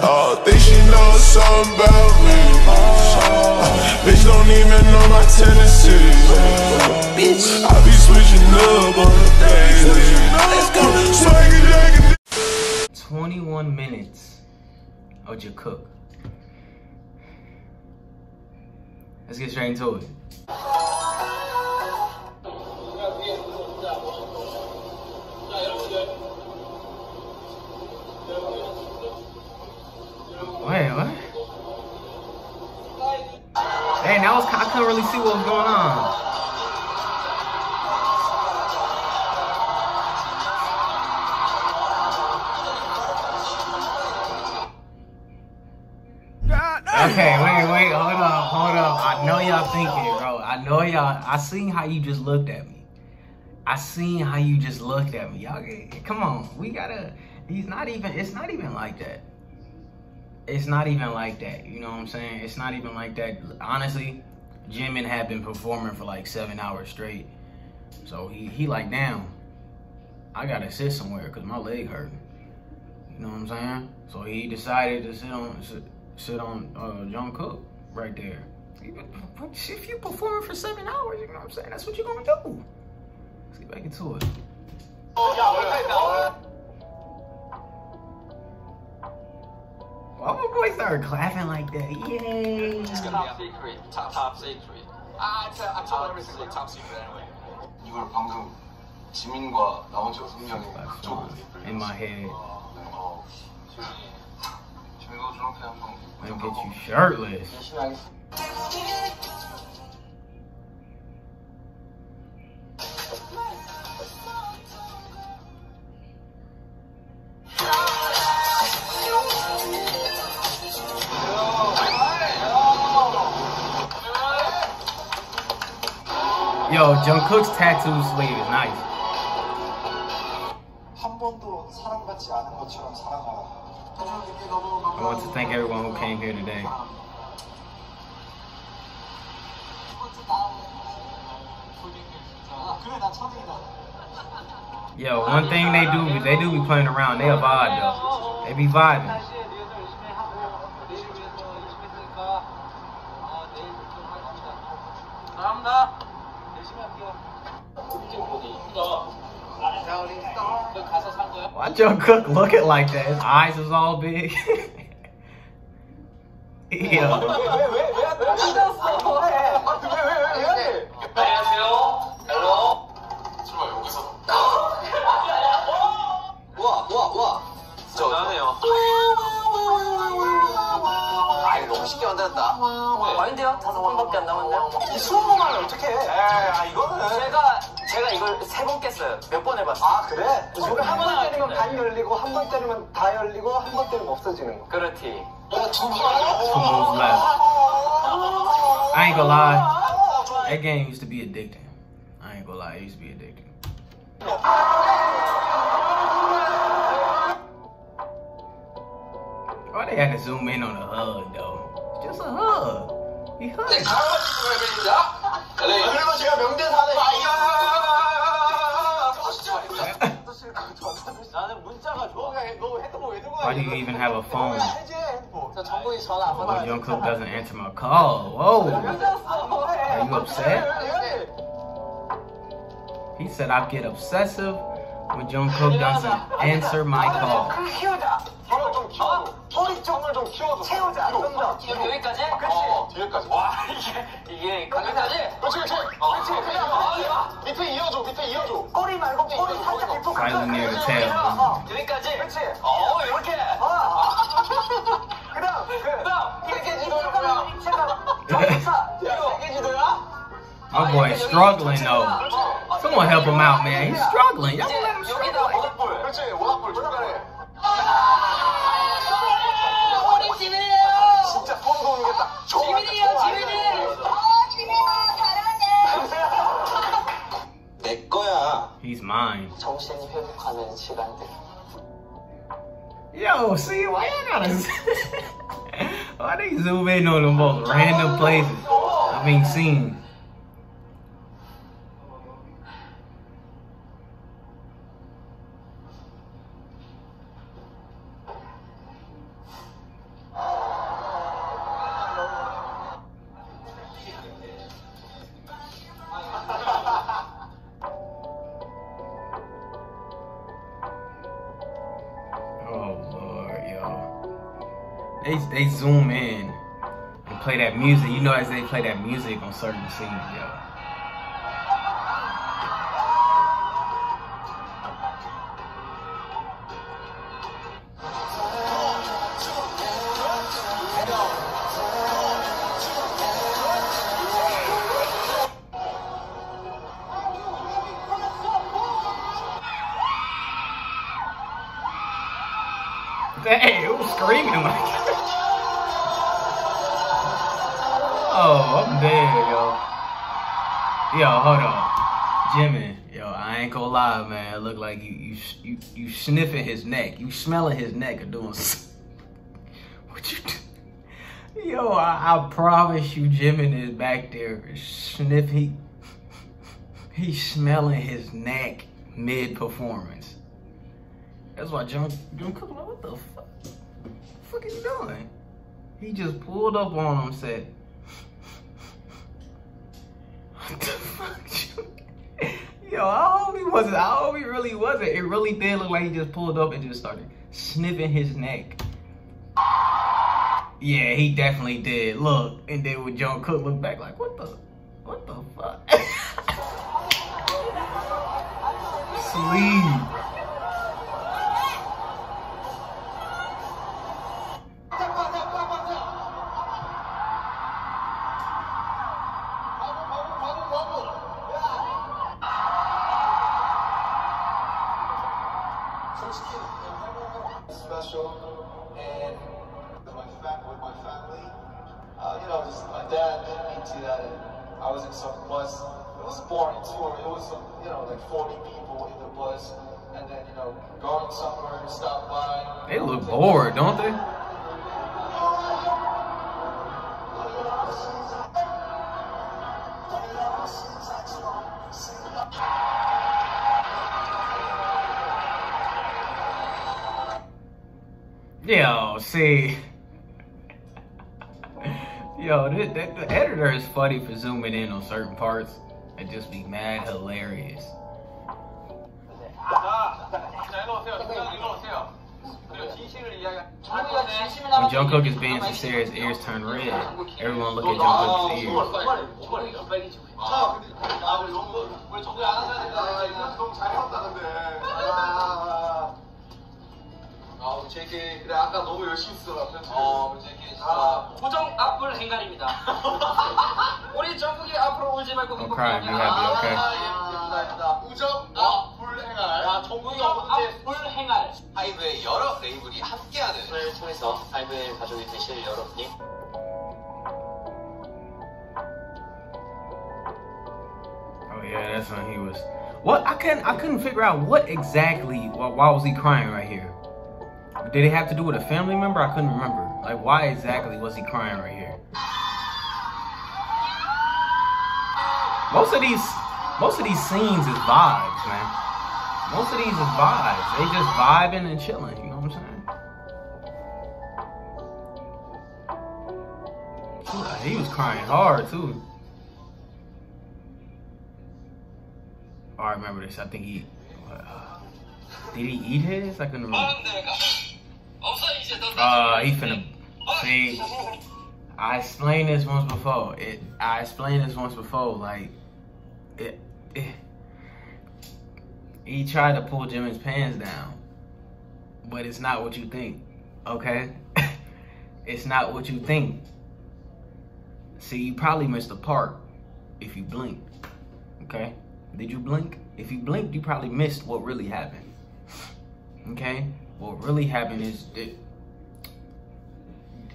Oh, think she knows something about me. Bitch don't even know my tendencies. Bitch, I be switching up on the daily. Let's go. Swagger jacket. 21 minutes of your cook. Let's get straight into it. Wait, what? Hey, that was I couldn't really see what was going on. Okay, wait, wait, hold up, hold up. I know y'all thinking, bro. I know y'all. I seen how you just looked at me. I seen how you just looked at me. Y'all, come on. We gotta. He's not even. It's not even like that. It's not even like that. You know what I'm saying? It's not even like that. Honestly, Jimin had been performing for like seven hours straight. So he he like, damn. I gotta sit somewhere because my leg hurt. You know what I'm saying? So he decided to sit on. Sit, sit on uh, Jungkook right there. If you performing for seven hours, you know what I'm saying? That's what you're gonna do. Let's get back into it. boy started clapping like that? Yay! Top secret. Top, top secret. I, I, tell, I told everything top secret anyway. 이걸 방금 지민과 나 혼자 여섯 명이 그쪽 In my head. 어, 지민도 저렇게 한번 Let me get you shirtless. 열심히 하겠습니다. Yo, Jungkook's tattoo sleeve is nice. 한 번도 사랑받지 않은 것처럼 살아가라. I want to thank everyone who came here today. 그래 나 첫이다. Yo, one thing they do, they do be playing around. They a vibe though. They be vibing. 날씨에 리허설 열심히 하고 내일 위해서 열심히 했으니까 아, 내일 좀 하겠습니다. 감사합니다. Why Jungkook look it like that? His eyes is all big. yeah. 쉽게 만들었다. 아닌데요? 다섯 번밖에 안 남았네요. 이 수업만 하면 어떡해? 아 이거는. 제가, 제가 이걸 세 번 깼어요. 몇 번 해봤어요. 아 그래? 저거 한번 때리면 네. 반 열리고 한 번 때리면 다 열리고 한 번 때리면 없어지는 거. 그렇지. Moves left. I ain't gonna lie. That game used to be addicting. I ain't gonna lie. It used to be addicting. Why they had to zoom in on the hug though? It's just a hug. He hugged. 그리고 제가 명대사네. 나는 문자가 좋아. 너 핸드폰 왜 들고 Why do you even have a phone? 해제 핸드폰. 저 정국이 전화 안 Why Jungkook doesn't answer my call? Whoa. Are you upset? He said I get obsessive when Jungkook doesn't answer my call. 허리 쪽을 좀 키워줘. 채우자. 여기까지? 그렇지. 어. 뒤에까지. 와 이게 이게 거기까지? 그렇지, 그렇지. 어. 그렇지. 그냥 아, 밑에 이어줘, 밑에 이어줘. 꼬리 말고 꼬리 살짝 밑으로 tail. 여기까지? 그렇지. 어 이렇게. 그다음 그 그다음 세계 지도야 뭐야? 정사. 세계 지도야? My boy is struggling though. Someone help him out, man. He's struggling. Y'all let him struggle. 그렇지. 워낙불 중간에. 정신이 회복하는 시간들. Yo, see, why y'all gotta why they zoom in on the most random places? I mean, scenes. They they zoom in and play that music. You know, as they play that music on certain scenes, yo. Oh, I'm yo. Yo, hold on. Jimmy, yo, I ain't gonna lie, man. It look like you you you, you sniffing his neck. You smelling his neck or doing what you do? Yo, I, I promise you Jimmy is back there sniff he he's smelling his neck mid performance. That's why John Jungkook like, what the fuck? What the fuck is he doing? He just pulled up on him said, Yo, I hope he wasn't. I hope he really wasn't. It really did look like he just pulled up and just started sniffing his neck. Yeah, he definitely did. Look, and then when Jungkook looked back, like, what the, what the fuck? Sleep. Bus. It was boring too. It was some, you know like 40 people in the bus, and then you know going somewhere to stop by. They look bored, don't they? Yo, see. Yo, the, the editor is funny for zooming in on certain parts. It just be mad hilarious. When Jungkook is being sincere, his ears turn red. Everyone look at Jungkook's ears. 아, 되게 그래 아까 너무 열심히 쓰더라 편집. 어, 되게 아, 고정 악플 행갈입니다. 우리 정국이 앞으로 울지 말고 행복해. 오케이 아, 우정 어? 악불 행할 아, 정국이 악불 행할 하이브의 여러 레이블이 함께하는 저를 통해서 하이브의 가족이 되실 여러분이. Oh, yeah, that's when he was. What I couldn't I couldn't figure out what exactly why, why was he crying right here. Did it have to do with a family member? I couldn't remember. Like why exactly was he crying right here? Most of these most of these scenes is vibes, man. Most of these is vibes. They just vibing and chilling. You know what I'm saying? He was crying hard too. Oh, I remember this. I think he. Uh, did he eat his? I couldn't remember. Uh, he finna see. I explained this once before. It. I explained this once before. Like, it. it he tried to pull Jimmy's pants down, but it's not what you think. Okay, it's not what you think. See, you probably missed a part if you blinked. Okay, did you blink? If you blinked, you probably missed what really happened. Okay, what really happened is that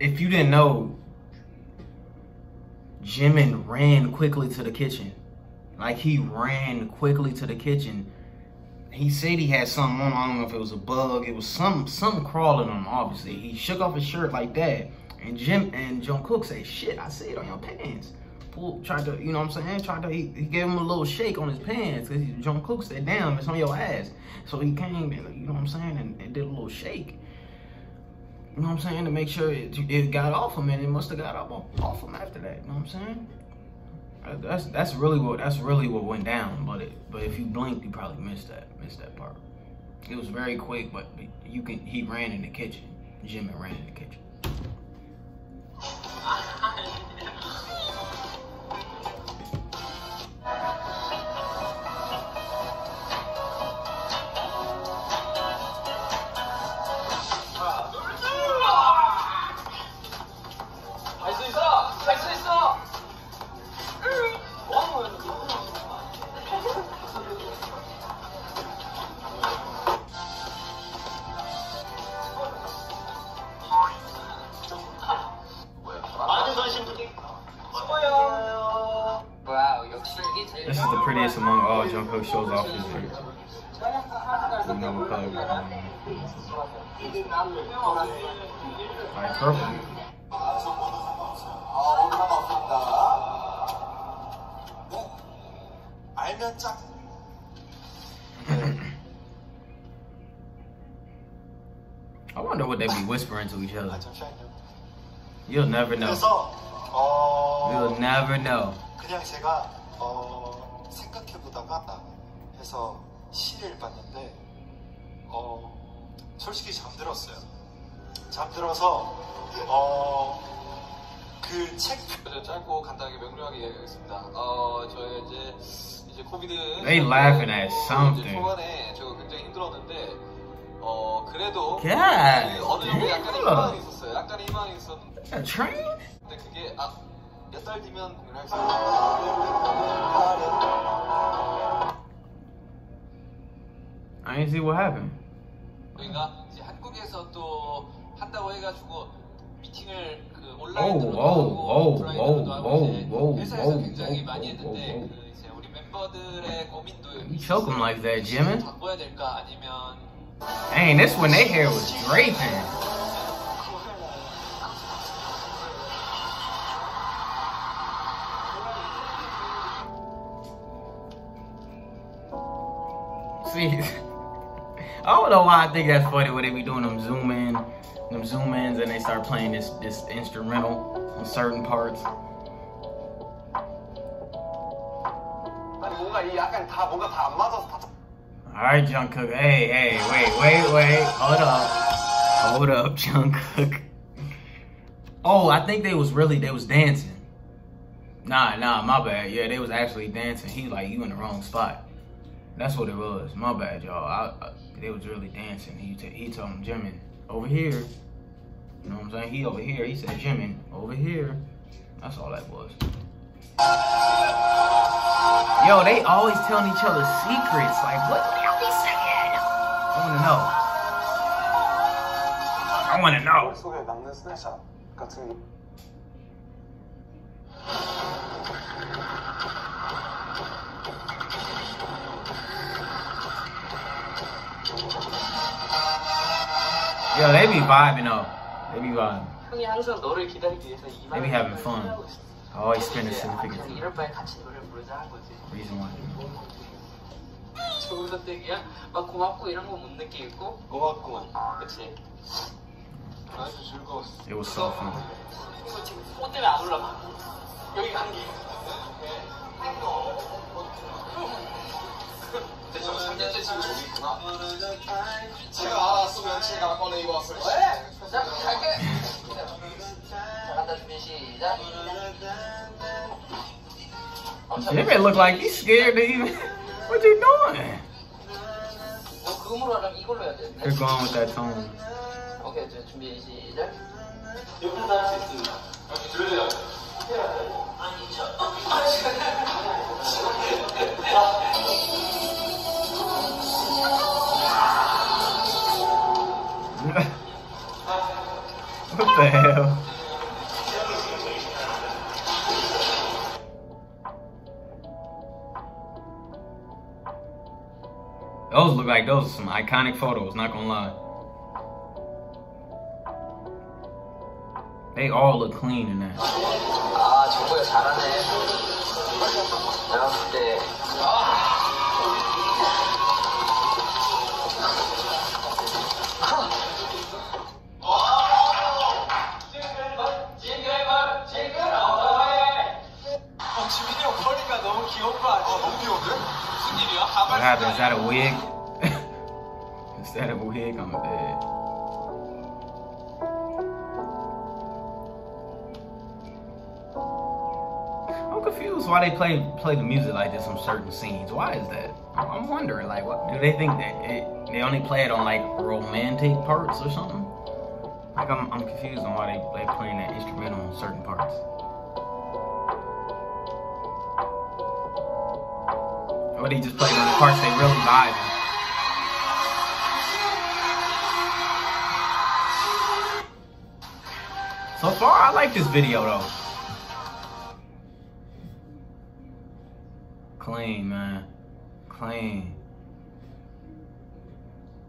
if you didn't know, Jimin ran quickly to the kitchen. Like he ran quickly to the kitchen. He said he had something on. I don't know if it was a bug. It was some something crawling on him. Obviously, he shook off his shirt like that. And Jim and Jungkook said, "Shit, I see it on your pants." Pull, tried to, you know what I'm saying? Tried to, he, he gave him a little shake on his pants because Jungkook said, "Damn, it's on your ass." So he came and, you know what I'm saying, and, and did a little shake. You know what I'm saying? To make sure it, it got off him, and it must have got off, off him after that. You know what I'm saying? That's that's really what that's really what went down. But it, but if you blinked, you probably missed that missed that part. It was very quick, but you can he ran in the kitchen. Jimmy ran in the kitchen. Alright, purple. 아, 오늘 한번 없습니다. 네. 알면 짝. I wonder what they be whispering to each 아, other. You'll never know. 그래서 어 You'll never know. 그냥 제가 어 생각해 보다가 해서 시를 봤는데 어 솔직히 잠들었어요. 잠들어서 어 그책 저 짧고 간단하게 명료하게 이야기하겠습니다. 어, 저의 이제 이제 코비드 They laughing at something. 초반에 저 굉장히 힘들었는데 어 그래도 God 그 어느 정도 약간의. 희망이 있었어요. 약간의 희망이 있었는데 A train? 그게 아 몇 달 뒤면 공연할 수 I didn't see what happened. 저희가 이제 한국에서 또 한다고 해가지고 미팅을 그 오, 온라인으로도 오, 하고 오, 오프라인으로도 오, 하고 이제 오, 회사에서 오, 굉장히 오, 많이 오, 했는데 오, 오. 그 이제 우리 멤버들의 고민도 You choke him like that, Jimin. 바꿔야 될까 아니면 Dang, this when their hair was draping. See, I don't know why I think that's funny when they be doing them zoom in, them zoom ins and they start playing this, this instrumental on certain parts. Alright, Jungkook. Hey, hey, wait, wait, wait. Hold up. Hold up, Jungkook. Oh, I think they was really, they was dancing. Nah, nah, my bad. Yeah, they was actually dancing. He like, you in the wrong spot. That's what it was. My bad, y'all. they was really dancing. He, he told him, Jimin, over here. You know what I'm saying? He over here. He said Jimin over here. That's all that was. Yo, they always telling each other secrets. Like, what do y'all be saying? I wanna know. I wanna know. Yo, they be vibing though. They be vibing. 형이 항상 너를 기다리기 위해서 이 They be having fun. Always spending significant 그냥 time. 이럴 바에 같이 노래 부르자 한 거지. Reason why. 좋은 선택이야? 막 고맙고 이런 거 못 느끼겠고? 고맙구만. 그치? 아주 즐거웠어. It was so fun. 이거 지금 손 때문에 안 올라가. 여기 감기. 근데 저 3년째 지금 저기 있구나. 제가 알았으면 제가 꺼내 입었을 왜? 자, 갈게. 자, 간다 준비 시작. Jimmy look like he's scared to even. What you doing? 너 그음으로 하려면 이걸로 해야 되는데. They're going with that tone. 오케이, 자, 준비 시작. 옆에서 할수 있습니다. 여기 들으세요. What the hell? Those look like those are some iconic photos, not gonna lie. They all look clean in that. Wig? Is that a wig? I'm. I'm confused why they play play the music like this on certain scenes. Why is that? I'm I'm wondering, like, what do they think that it, they only play it on like romantic parts or something? Like, I'm I'm confused on why they they playing that instrumental on certain parts. Or they just play on the parts they really vibing. So far, I like this video though. Clean, man. Clean.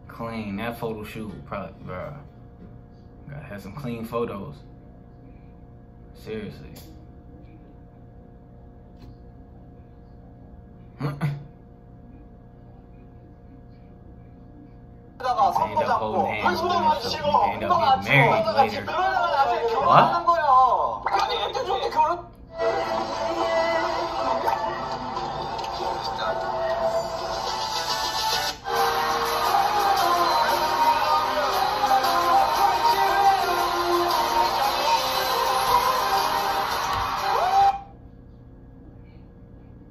Clean. That photo shoot, probably, bro. Gotta have some clean photos. Seriously. 다가 They end 손도 up 잡고 holding 한 hands 손도 and 맞추고 stuff. They end 이거 up getting married 맞추고 같이 later. 결혼하면 아직 What? 결혼하는 거야 아니 애들 좋게 결혼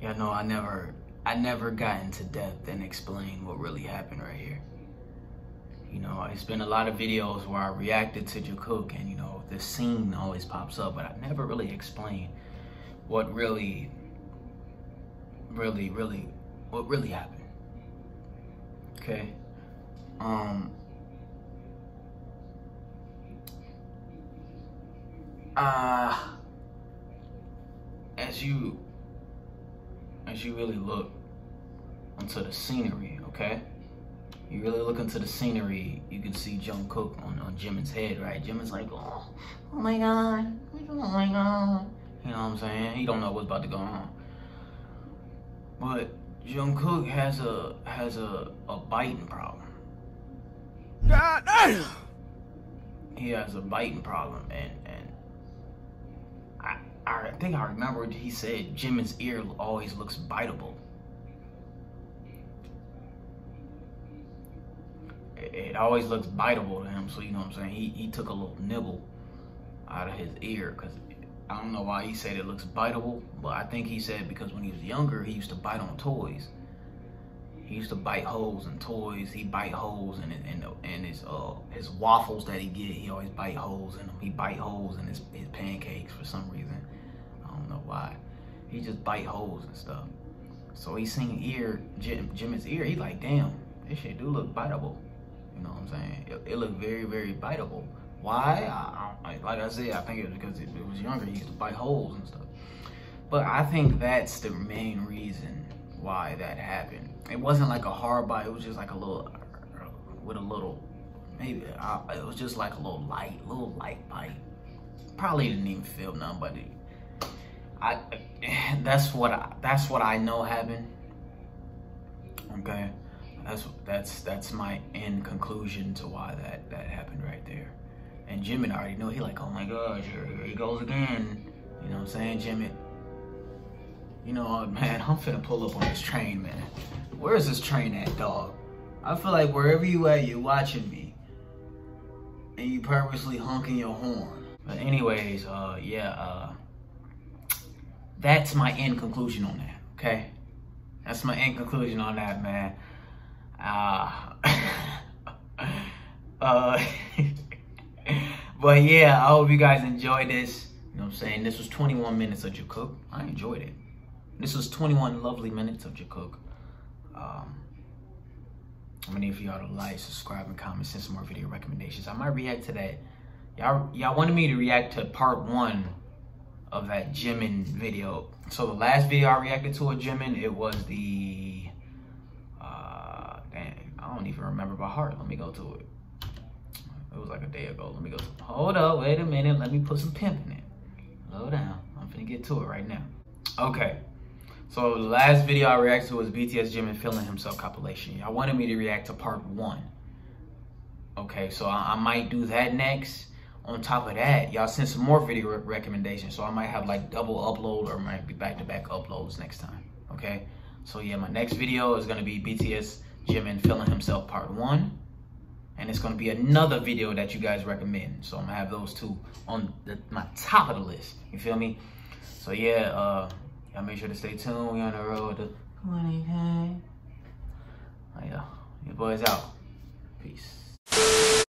Yeah, no, I never, I never got into depth and explained what really happened right here. You know, it's been a lot of videos where I reacted to Jikook and, you know, this scene always pops up, but I never really explained what really, really, really, what really happened. Okay? Um, uh, as you as you really look into the scenery, okay? You really look into the scenery, you can see Jungkook on, on Jimin's head, right? Jimin's like, oh, oh my god, oh my god. You know what I'm saying? He don't know what's about to go on. But Jungkook has a has a, a biting problem. God damn! He has a biting problem and and I I think I remember he said Jimin's ear always looks biteable. It, always looks biteable to him, so you know what I'm saying. He he took a little nibble out of his ear because I don't know why he said it looks biteable, but I think he said because when he was younger he used to bite on toys. He used to bite holes in toys. He bite holes in in, in his uh his waffles that he get. He always bite holes in them. He bite holes in his, his pancakes for some reason. I don't know why. He just bite holes and stuff. So he seen ear Jim, Jimmy's ear. He like, damn, this shit do look biteable. You know what I'm saying? It, it looked very very biteable. Why? I, I, like I said, I think it was because it, it was younger. He used to bite holes and stuff. But I think that's the main reason why that happened. It wasn't like a hard bite. It was just like a little, with a little, maybe uh, it was just like a little light, little light bite. Probably didn't even feel nothing, but it, I. That's what I. That's what I know happened. Okay, that's that's that's my end conclusion to why that that happened right there. And Jimmy already knew. He like, oh my gosh, here, here he goes again. You know what I'm saying, Jimmy? You know, man, I'm finna pull up on this train, man. Where is this train at, dog? I feel like wherever you at, you're watching me. And you purposely honking your horn. But anyways, uh, yeah, uh, that's my end conclusion on that, okay? That's my end conclusion on that, man. Uh, uh, but yeah, I hope you guys enjoyed this. You know what I'm saying? This was 21 minutes of Jikook. I enjoyed it. This was 21 lovely minutes of Jikook. Um, gonna need for y'all to like, subscribe, and comment, send some more video recommendations. I might react to that. Y'all, y'all wanted me to react to part one of that Jimin video. So the last video I reacted to a Jimin, it was the, I don't even remember by heart. Let me go to it. It was like a day ago. Let me go. To, hold up, wait a minute. Let me put some pimp in it. Slow down. I'm finna get to it right now. Okay. So the last video I reacted to was BTS Jimin feeling himself compilation. Y'all wanted me to react to part one. Okay, so I, I, might do that next. On top of that, y'all sent some more video re recommendations. So I might have like double upload or might be back-to-back -back uploads next time. Okay. So yeah, my next video is gonna be BTS Jimin feeling himself part one. And it's gonna be another video that you guys recommend. So I'm gonna have those two on the, my top of the list. You feel me? So yeah, uh, Y'all make sure to stay tuned. We on the road to 20K. Oh, yeah. Your boys out. Peace.